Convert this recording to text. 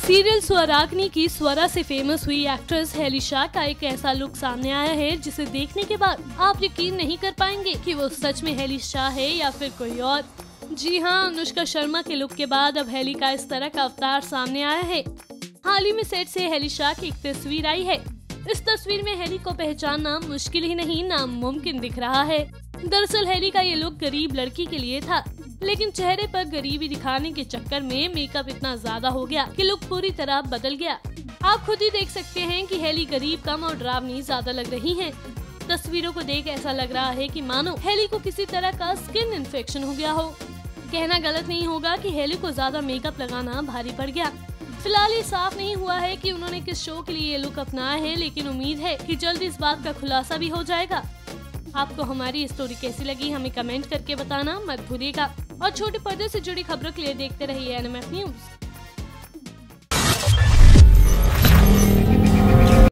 Serial स्वराग्नि की स्वरा से famous हुई एक्ट्रेस हेली शाह का एक ऐसा लुक सामने आया है, जिसे देखने के बाद आप यकीन नहीं कर पाएँगे कि वो सच में हेली शाह है या फिर कोई और। जी हाँ अनुष्का शर्मा के लुक के बाद अब हेली का इस तरह का अवतार सामने आया है। हाल ही में सेट से हेली शाह की एक तस्वीर आई है। इस तस्वीर में हेली को पहचानना मुश्किल ही नहीं, नामुमकिन दिख रहा है। दरअसल हेली का ये लुक गरीब लड़की के लिए था। लेकिन चेहरे पर गरीबी दिखाने के चक्कर में मेकअप इतना ज़्यादा हो गया कि लुक पूरी तरह बदल गया। आप खुद ही देख सकते हैं कि हेली गरीब कम और डरावनी ज़्यादा लग रही हैं। तस्वीरों को देख ऐसा लग रहा है कि मानो हेली को किसी तरह का स्किन इन्फेक्शन हो गया हो। कहना गलत नहीं होगा कि हेली को ज़्यादा मेकअप लगाना भारी पड़ गया। फ़िलहाल ये साफ़ नहीं हुआ है कि उन्होंने किस शो के लिए ये लुक अपनाया है, लेकिन उम्मीद है कि जल्द इस बात का खुलासा भी हो जाएगा। आपको हमारी स्टोरी कैसी लगी हमें कमेंट करके बताना मत भूलिएगा। और छोटे पर्दे से जुड़ी खबरों के लिए देखते रहिए एनएमएफ न्यूज़